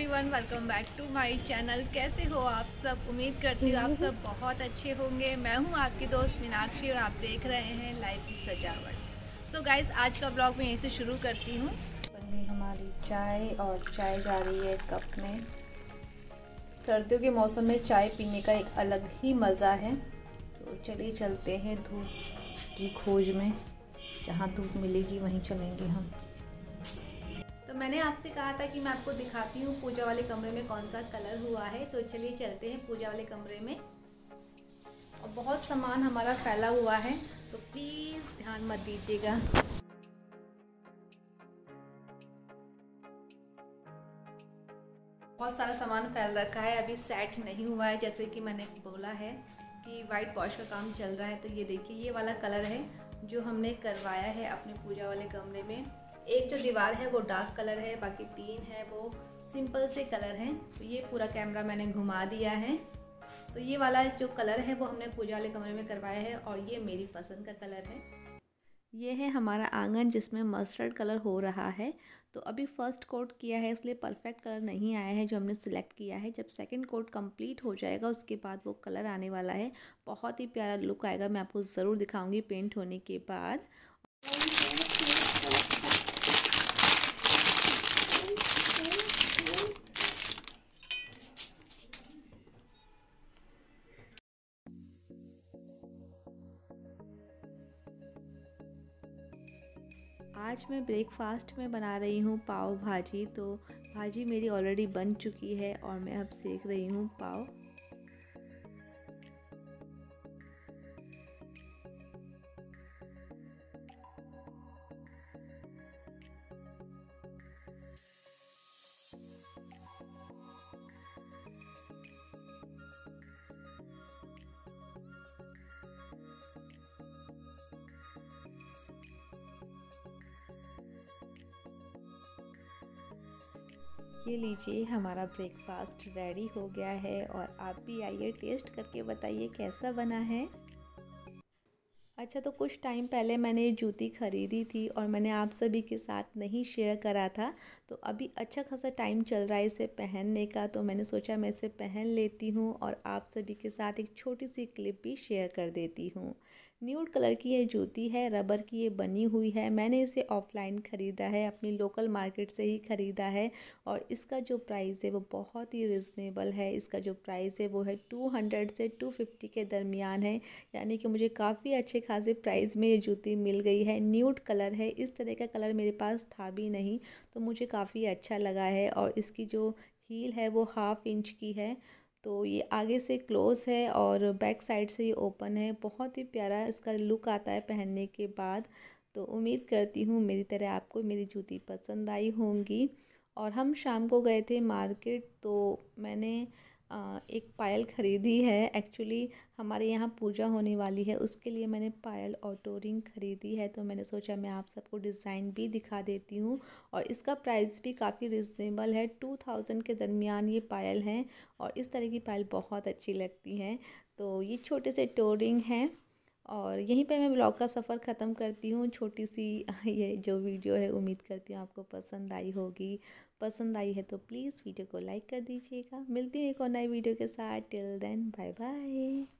Everyone welcome back to my channel कैसे हो आप सब? उम्मीद करती हूँ आप सब बहुत अच्छे होंगे। मैं हूँ आपकी दोस्त मीनाक्षी और आप देख रहे हैं लाइफ की सजावट सो so गाइस आज का ब्लॉग मैं यहीं से शुरू करती हूँ। हमारी चाय और चाय जा रही है कप में। सर्दियों के मौसम में चाय पीने का एक अलग ही मज़ा है। तो चलिए चलते हैं धूप की खोज में। जहाँ धूप मिलेगी, वहीं चलेंगे हम। तो मैंने आपसे कहा था कि मैं आपको दिखाती हूँ पूजा वाले कमरे में कौन सा कलर हुआ है। तो चलिए चलते हैं पूजा वाले कमरे में। और बहुत सामान हमारा फैला हुआ है तो प्लीज़ ध्यान मत दीजिएगा। बहुत सारा सामान फैल रखा है, अभी सेट नहीं हुआ है, जैसे कि मैंने बोला है कि वाइट वॉश का काम चल रहा है। तो ये देखिए, ये वाला कलर है जो हमने करवाया है अपने पूजा वाले कमरे में। एक जो दीवार है वो डार्क कलर है, बाकी तीन है वो सिंपल से कलर हैं। तो ये पूरा कैमरा मैंने घुमा दिया है। तो ये वाला जो कलर है वो हमने पूजा वाले कमरे में करवाया है और ये मेरी पसंद का कलर है। ये है हमारा आँगन जिसमें मस्टर्ड कलर हो रहा है। तो अभी फ़र्स्ट कोट किया है, इसलिए परफेक्ट कलर नहीं आया है जो हमने सिलेक्ट किया है। जब सेकंड कोट कंप्लीट हो जाएगा, उसके बाद वो कलर आने वाला है। बहुत ही प्यारा लुक आएगा, मैं आपको ज़रूर दिखाऊँगी पेंट होने के बाद। आज मैं ब्रेकफास्ट में बना रही हूँ पाव भाजी तो भाजी मेरी ऑलरेडी बन चुकी है और मैं अब सेक रही हूँ पाव। ये लीजिए, हमारा ब्रेकफास्ट रेडी हो गया है और आप भी आइए टेस्ट करके बताइए कैसा बना है। अच्छा तो कुछ टाइम पहले मैंने ये जूती ख़रीदी थी और मैंने आप सभी के साथ नहीं शेयर करा था। तो अभी अच्छा खासा टाइम चल रहा है इसे पहनने का तो मैंने सोचा मैं इसे पहन लेती हूँ और आप सभी के साथ एक छोटी सी क्लिप भी शेयर कर देती हूँ। न्यूड कलर की ये जूती है रबर की ये बनी हुई है। मैंने इसे ऑफ़लाइन ख़रीदा है, अपनी लोकल मार्केट से ही ख़रीदा है और इसका जो प्राइस है वो बहुत ही रिजनेबल है। इसका जो प्राइस है वो है टू हंड्रेड से टू फिफ्टी के दरमियान है। यानी कि मुझे काफ़ी अच्छे खासे प्राइस में ये जूती मिल गई है। न्यूड कलर है, इस तरह का कलर मेरे पास था भी नहीं तो मुझे काफ़ी अच्छा लगा है और इसकी जो हील है वो हाफ़ इंच की है। तो ये आगे से क्लोज़ है और बैक साइड से ये ओपन है। बहुत ही प्यारा इसका लुक आता है पहनने के बाद। तो उम्मीद करती हूँ मेरी तरह आपको मेरी जूती पसंद आई होंगी। और हम शाम को गए थे मार्केट तो मैंने एक पायल ख़रीदी है। एक्चुअली हमारे यहाँ पूजा होने वाली है। उसके लिए मैंने पायल और टोरिंग ख़रीदी है। तो मैंने सोचा मैं आप सबको डिज़ाइन भी दिखा देती हूँ। और इसका प्राइस भी काफ़ी रिजनेबल है। टू थाउज़ेंड के दरमियान ये पायल हैं। और इस तरह की पायल बहुत अच्छी लगती हैं। तो ये छोटे से टोरिंग हैं। और यहीं पे मैं ब्लॉग का सफ़र ख़त्म करती हूँ। छोटी सी ये जो वीडियो है, उम्मीद करती हूँ आपको पसंद आई होगी। पसंद आई है तो प्लीज़ वीडियो को लाइक कर दीजिएगा। मिलती हूँ एक और नए वीडियो के साथ। Till then bye bye